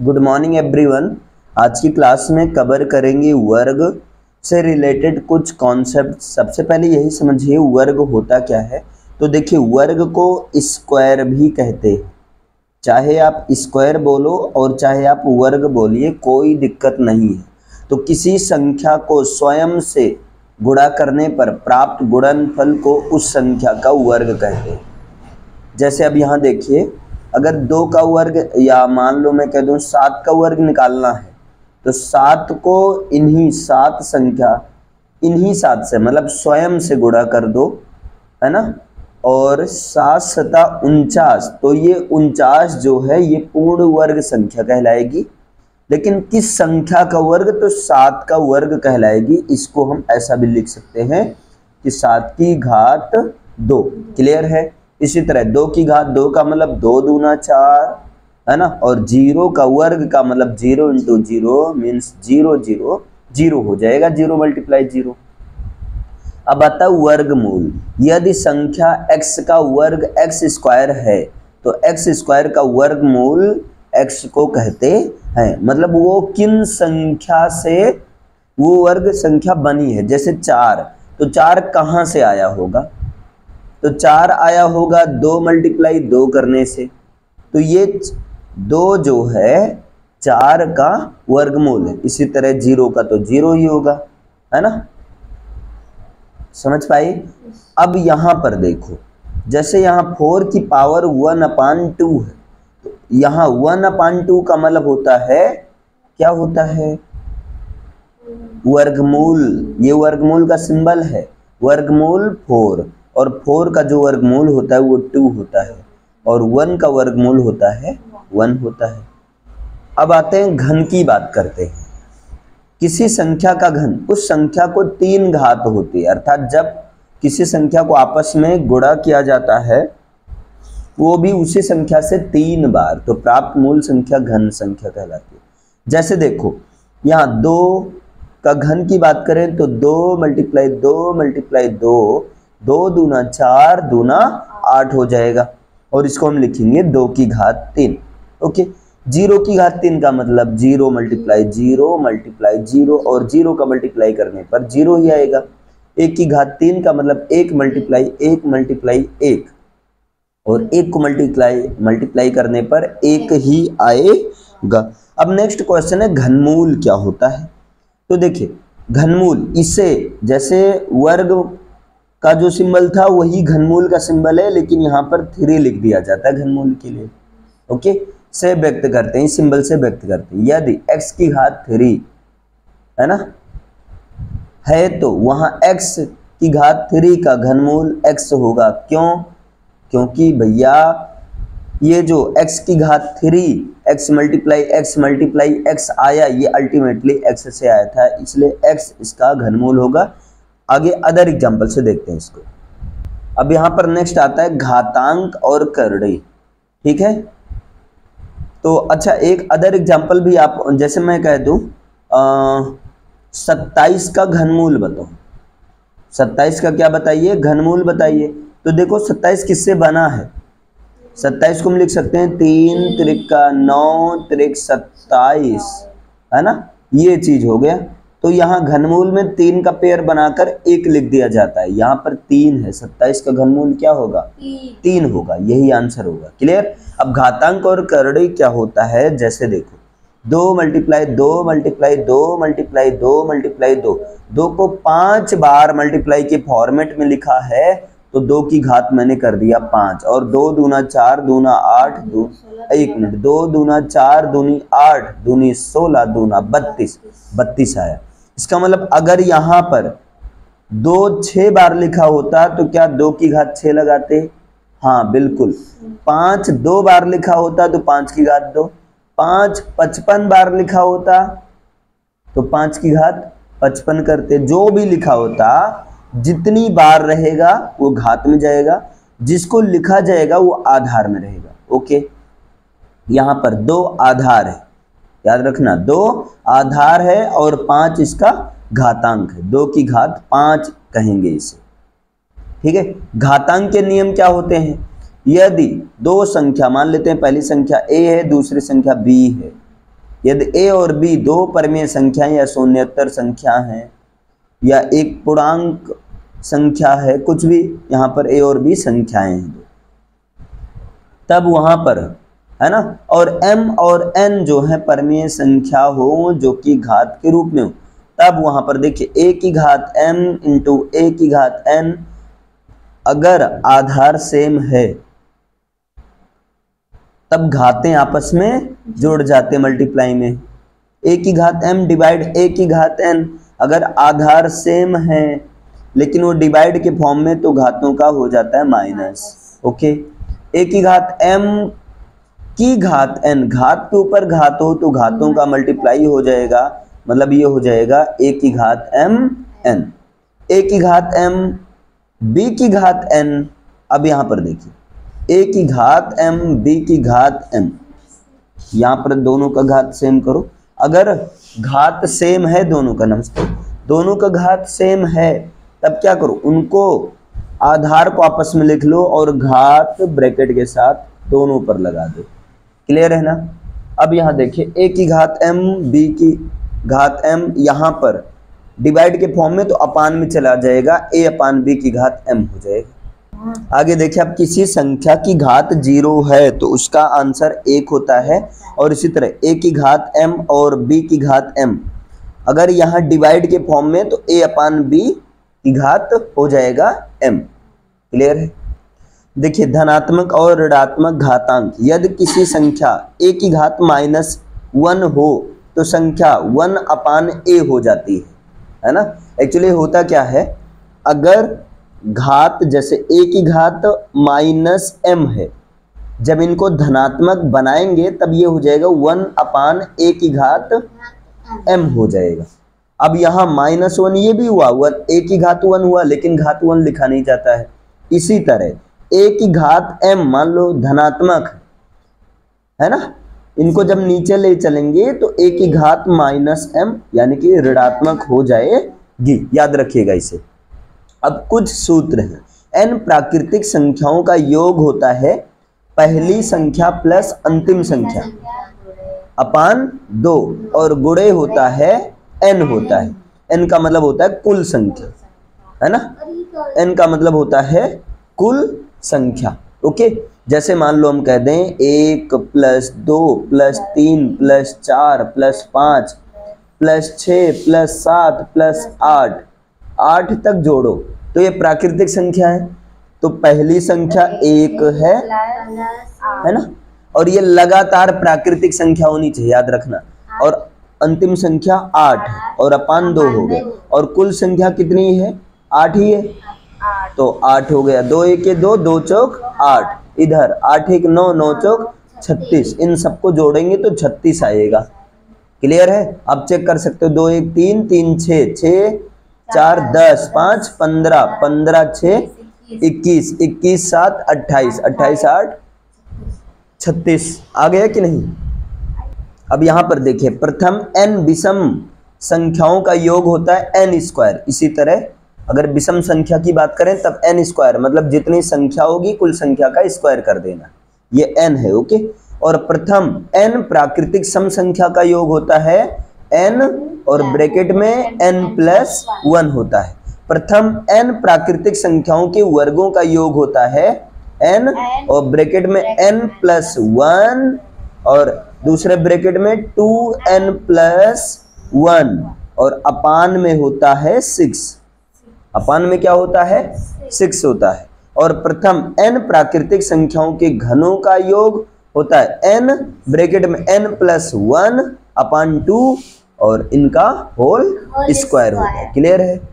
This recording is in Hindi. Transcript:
गुड मॉर्निंग एवरीवन आज की क्लास में कवर करेंगे वर्ग से रिलेटेड कुछ कॉन्सेप्ट सबसे पहले यही समझिए, वर्ग होता क्या है? तो देखिए, वर्ग को स्क्वायर भी कहते हैं। चाहे आप स्क्वायर बोलो और चाहे आप वर्ग बोलिए, कोई दिक्कत नहीं है। तो किसी संख्या को स्वयं से गुणा करने पर प्राप्त गुणनफल को उस संख्या का वर्ग कहते हैं। जैसे अब यहाँ देखिए अगर दो का वर्ग, या मान लो मैं कह दूँ सात का वर्ग निकालना है तो सात को इन्हीं सात संख्या, इन्हीं सात से मतलब स्वयं से गुणा कर दो, है ना? और सात सता उनचास तो ये उनचास जो है, ये पूर्ण वर्ग संख्या कहलाएगी। लेकिन किस संख्या का वर्ग? तो सात का वर्ग कहलाएगी। इसको हम ऐसा भी लिख सकते हैं कि सात की घात दो। क्लियर है? इसी तरह दो की घात दो का मतलब दो दूना चार, है ना? और ज़ीरो का वर्ग का मतलब zero into zero means zero zero zero हो जाएगा, ज़ीरो मल्टीप्लाई ज़ीरो। अब आता वर्गमूल। यदि संख्या x का वर्ग x स्क्वायर है तो x स्क्वायर का वर्गमूल x को कहते हैं। मतलब वो किन संख्या से, वो वर्ग संख्या बनी है? जैसे चार। तो चार कहाँ से आया होगा? तो चार आया होगा, दो मल्टीप्लाई दो करने से। तो ये दो जो है, चार का वर्गमूल है। इसी तरह ज़ीरो का तो ज़ीरो ही होगा, है ना? समझ पाए अब यहाँ पर देखो, जैसे यहाँ फोर की पावर वन अपान टू है तो यहाँ वन अपान टू का मतलब होता है, क्या होता है? वर्गमूल। ये वर्गमूल का सिंबल है, वर्गमूल फोर और फोर का जो वर्गमूल होता है वो टू होता है और वन का वर्गमूल होता है वन होता है। अब आते हैं घन की बात करते हैं। किसी संख्या का घन, उस संख्या को तीन घात होती है, अर्थात जब किसी संख्या को आपस में गुणा किया जाता है, वो भी उसी संख्या से तीन बार तो प्राप्त मूल संख्या घन संख्या कहलाती है। जैसे देखो, यहाँ दो का घन की बात करें तो दो मल्टीप्लाई दो मल्टीप्लाई दो दो दूना चार दूना आठ हो जाएगा। और इसको हम लिखेंगे दो की घात तीन। ओके? ज़ीरो की घात तीन का मतलब zero multiply zero multiply zero और ज़ीरो का मल्टीप्लाई करने पर ज़ीरो ही आएगा। एक की घात तीन का मतलब एक मल्टीप्लाई एक मल्टीप्लाई एक। और एक को मल्टीप्लाई मल्टीप्लाई करने पर एक ही आएगा। अब नेक्स्ट क्वेश्चन है, घनमूल क्या होता है? तो देखिए, घनमूल इसे जैसे वर्ग का जो सिंबल था, वही घनमूल का सिंबल है, लेकिन यहाँ पर थ्री लिख दिया जाता है घनमूल के लिए। ओके? से व्यक्त करते हैं सिंबल से व्यक्त करते हैं। यदि x की घात थ्री है ना? है तो वहाँ x की घात थ्री का घनमूल x होगा। क्यों? क्योंकि भैया, ये जो x की घात three x multiply x multiply x आया, ये अल्टीमेटली x से आया था, इसलिए x इसका घनमूल होगा। आगे अदर एग्ज़ाम्पल से देखते हैं इसको। अब यहाँ पर नेक्स्ट आता है घातांक और करड़ी। ठीक है? तो अच्छा एक अदर एग्ज़ाम्पल भी आप, जैसे मैं कह दूँ सत्ताईस का घनमूल बताओ। सत्ताईस का क्या बताइए? घनमूल बताइए। तो देखो, सत्ताईस किससे बना है? सत्ताईस को हम लिख सकते हैं तीन त्रिका नौ त्रिक सत्ताईस। है ना? ये चीज़ हो गया। तो यहाँ घनमूल में तीन का पेयर बनाकर एक लिख दिया जाता है। यहाँ पर तीन है सत्ताईस का घनमूल क्या होगा? तीन। होगा यही आंसर होगा। क्लियर अब घातांक और करड़ी क्या होता है? जैसे देखो दो मल्टीप्लाई दो मल्टीप्लाई दो मल्टीप्लाई दो मल्टीप्लाई दो। दो को पाँच बार मल्टीप्लाई के फॉर्मेट में लिखा है तो दो की घात मैंने कर दिया पाँच। और दो दूना चार दूना आठ दो एक मिनट दो दूना चार दूनी आठ दूनी सोलह दूना बत्तीस। बत्तीस आया। इसका मतलब अगर यहाँ पर दो छह बार लिखा होता तो क्या दो की घात छह लगाते? हाँ बिल्कुल। पाँच दो बार लिखा होता तो पाँच की घात दो। पाँच पचपन बार लिखा होता तो पाँच की घात पचपन करते। जो भी लिखा होता, जितनी बार रहेगा वो घात में जाएगा। जिसको लिखा जाएगा वो आधार में रहेगा। ओके? यहाँ पर दो आधार है। याद रखना, दो आधार है और पाँच इसका घातांक है। दो की घात पाँच कहेंगे इसे। ठीक है? घातांक के नियम क्या होते हैं? यदि दो संख्या, मान लेते हैं पहली संख्या ए है, दूसरी संख्या बी है। यदि ए और बी दो परमीय संख्या या शून्यतर संख्या हैं, या एक पूर्णांक संख्या है, कुछ भी, यहाँ पर ए और बी संख्याएँ हैं तब वहाँ पर है ना? और m और n जो है परमीय संख्या हो, जो कि घात के रूप में हो। तब वहाँ पर देखिए, a की घात m इंटू ए की घात n अगर आधार सेम है, तब घातें आपस में जुड़ जाते मल्टीप्लाई में। A की घात m डिवाइड a की घात n अगर आधार सेम है, लेकिन वो डिवाइड के फॉर्म में तो घातों का हो जाता है माइनस ओके a की घात m की घात एन घात के ऊपर घात हो तो घातों का मल्टीप्लाई हो जाएगा मतलब ये हो जाएगा a की घात एम एन a की घात एम बी की घात एन अब यहाँ पर देखिए। a की घात एम बी की घात एम यहाँ पर दोनों का घात सेम करो। अगर घात सेम है दोनों का, नमस्ते, दोनों का घात सेम है, तब क्या करो, उनको आधार को आपस में लिख लो और घात ब्रैकेट के साथ दोनों पर लगा दो। क्लियर है ना? अब यहाँ देखिए ए की घात m बी की घात m यहाँ पर डिवाइड के फॉर्म में तो अपान में चला जाएगा ए अपान बी की घात m हो जाएगा। आगे देखिए, अब किसी संख्या की घात ज़ीरो है तो उसका आंसर एक होता है और इसी तरह ए की घात एम और बी की घात एम अगर यहाँ डिवाइड के फॉर्म में तो ए अपान बी की घात हो जाएगा एम क्लियर है? देखिए, धनात्मक और ऋणात्मक घातांक, यदि किसी संख्या a की घात माइनस वन हो तो संख्या वन अपान ए हो जाती है है ना? एक्चुअली होता क्या है? अगर घात जैसे a की घात माइनस एम है, जब इनको धनात्मक बनाएँगे, तब ये हो जाएगा वन अपान ए की घात एम हो जाएगा। अब यहाँ माइनस वन ये भी हुआ वन ए की घात वन हुआ, लेकिन घात वन लिखा नहीं जाता है। इसी तरह ए की घात एम मान लो धनात्मक, है ना? इनको जब नीचे ले चलेंगे तो ए की घात माइनस एम यानी कि ऋणात्मक हो जाएगी। याद रखिएगा इसे। अब कुछ सूत्र हैं। एन प्राकृतिक संख्याओं का योग होता है पहली संख्या प्लस अंतिम संख्या। अपान दो और गुड़े होता है एन होता है। एन का मतलब होता है कुल संख्या, है ना? एन का मतलब होता है कुल संख्या, ओके? जैसे मान लो हम कह दें, एक प्लस दो प्लस तीन प्लस चार प्लस पाँच प्लस छ प्लस सात प्लस आठ। आठ तक जोड़ो। तो ये प्राकृतिक संख्या है। तो पहली संख्या एक है है ना? और ये लगातार प्राकृतिक संख्या होनी चाहिए, याद रखना। और अंतिम संख्या आठ और अपान दो हो गए और कुल संख्या कितनी है? आठ ही है। तो आठ हो गया। दो एक दो दो चौक, आठ। इधर आठ एक, नौ नौ चौक, छत्तीस। इन सबको जोड़ेंगे तो छत्तीस आएगा। क्लियर है? अब चेक कर सकते हो। दो एक, तीन तीन छ छ चार, दस, पाँच, पंद्रह पंद्रह छ इक्कीस। इक्कीस, सात, अट्ठाईस। अट्ठाईस, आठ, छत्तीस। आ गया कि नहीं? अब यहाँ पर देखिए। प्रथम एन विषम संख्याओं का योग होता है एन स्क्वायर। इसी तरह अगर विषम संख्या की बात करें तब एन स्क्वायर मतलब जितनी संख्या होगी कुल संख्या का स्क्वायर कर देना। ये एन है ओके और प्रथम एन प्राकृतिक सम संख्या का योग होता है एन और ब्रैकेट में एन प्लस वन होता है। प्रथम एन प्राकृतिक संख्याओं के वर्गों का योग होता है एन और ब्रैकेट में एन प्लस वन और दूसरे ब्रैकेट में टू एन प्लस वन और अपान में होता है सिक्स अपान में क्या होता है? सिक्स होता है। और प्रथम एन प्राकृतिक संख्याओं के घनों का योग होता है। एन ब्रेकेट में n plus one upon two और इनका होल स्क्वायर होता है। क्लियर है?